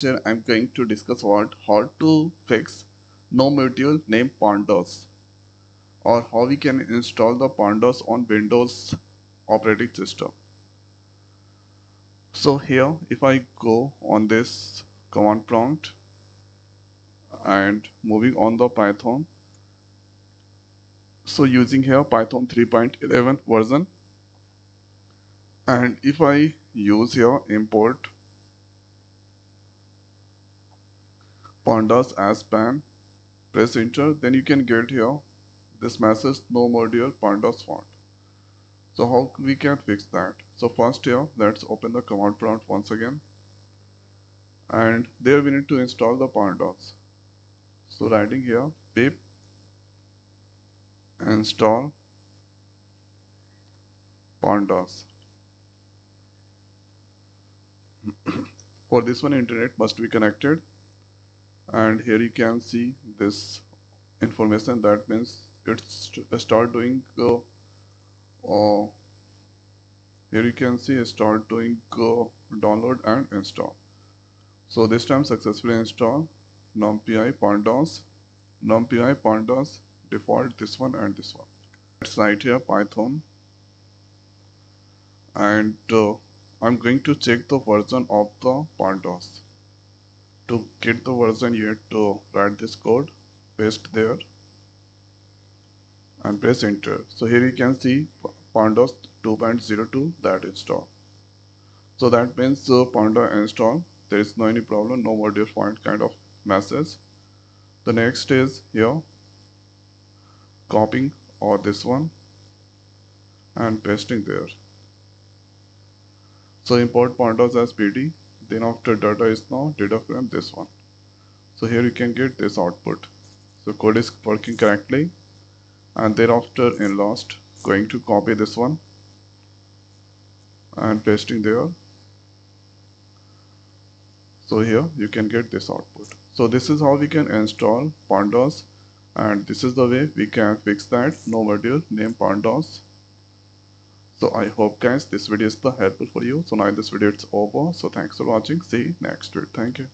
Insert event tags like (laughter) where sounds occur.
I'm going to discuss what how to fix no module named pandas or how we can install the pandas on Windows operating system. So here if I go on this command prompt and moving on the Python so using here Python 3.11 version and if I use here import pandas as pan press enter then you can get here. This message no module pandas font. So how we can fix that? So first here let's open the command prompt once again. And there we need to install the pandas. So writing here pip install pandas. (clears throat) For this one internet must be connected and here you can see this information that means it's start doing uh, uh, here you can see start doing uh, download and install. So this time successfully install numpy pandas. Numpy pandas default this one and this one. Let's write here python. And uh, I'm going to check the version of the pandas to get the version you have to write this code paste there and press enter. So here you can see pandas 2.02 that install so that means uh, panda install there is no any problem no module point kind of message the next is here copying or this one and pasting there. So import pandas as pd then after data is now data frame this one. So here you can get this output. So code is working correctly. And thereafter in last going to copy this one and pasting there. So here you can get this output. So this is how we can install pandas. And this is the way we can fix that. No module name pandas so i hope guys this video is the helpful for you. So now this video it's over. So thanks for watching. See you next week. Thank you